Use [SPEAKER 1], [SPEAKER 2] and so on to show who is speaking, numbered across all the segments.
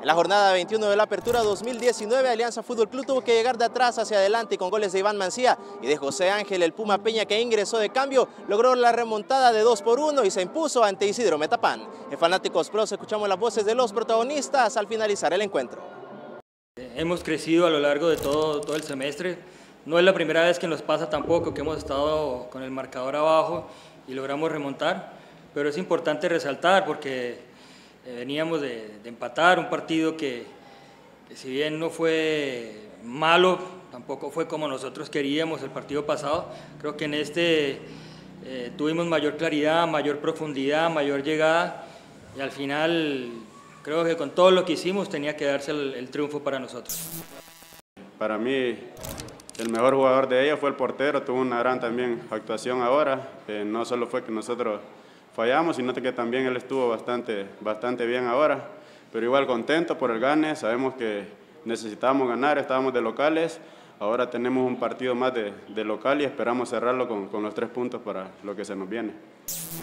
[SPEAKER 1] En la jornada 21 de la Apertura 2019, Alianza Fútbol Club tuvo que llegar de atrás hacia adelante con goles de Iván Mancía y de José Ángel el Puma Peña que ingresó de cambio, logró la remontada de 2 por 1 y se impuso ante Isidro Metapán. En Fanáticos Plus escuchamos las voces de los protagonistas al finalizar el encuentro.
[SPEAKER 2] Hemos crecido a lo largo de todo, todo el semestre. No es la primera vez que nos pasa tampoco, que hemos estado con el marcador abajo y logramos remontar, pero es importante resaltar porque veníamos de, empatar un partido que, si bien no fue malo, tampoco fue como nosotros queríamos el partido pasado. Creo que en este eh, tuvimos mayor claridad, mayor profundidad, mayor llegada y al final creo que con todo lo que hicimos tenía que darse el, triunfo para nosotros.
[SPEAKER 3] Para mí el mejor jugador de ella fue el portero, tuvo una gran también actuación ahora, eh, no solo fue que nosotros fallamos, sino que también él estuvo bastante, bastante bien ahora, pero igual contento por el gane, sabemos que necesitábamos ganar, estábamos de locales, ahora tenemos un partido más de, de local y esperamos cerrarlo con, con, los tres puntos para lo que se nos viene.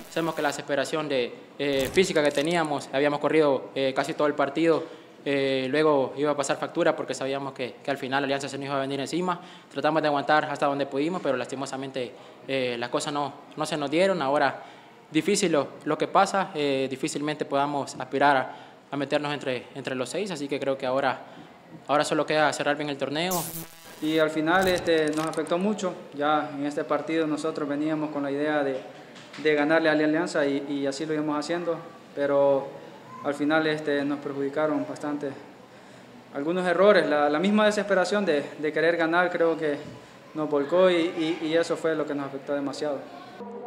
[SPEAKER 4] Sabemos que la desesperación de, eh, física que teníamos, habíamos corrido eh, casi todo el partido, eh, luego iba a pasar factura porque sabíamos que, que, al final la Alianza se nos iba a venir encima. Tratamos de aguantar hasta donde pudimos, pero lastimosamente las cosas no, no se nos dieron. Ahora difícil lo, que pasa, eh, difícilmente podamos aspirar a, meternos entre, entre los seis, así que creo que ahora, ahora solo queda cerrar bien el torneo.
[SPEAKER 5] Y al final este, nos afectó mucho, ya en este partido nosotros veníamos con la idea de, de ganarle a la Alianza y, así lo íbamos haciendo, pero al final este, nos perjudicaron bastante algunos errores, la, la misma desesperación de, de, querer ganar creo que nos volcó y, y eso fue lo que nos afectó demasiado.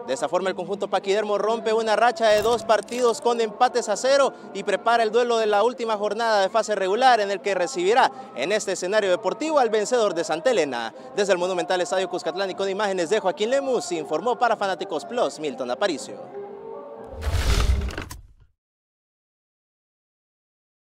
[SPEAKER 1] De esa forma el conjunto paquidermo rompe una racha de dos partidos con empates a cero y prepara el duelo de la última jornada de fase regular en el que recibirá en este escenario deportivo al vencedor de Santa Elena. Desde el Monumental Estadio Cuscatlán y con imágenes de Joaquín Lemus informó para Fanáticos Plus Milton Aparicio.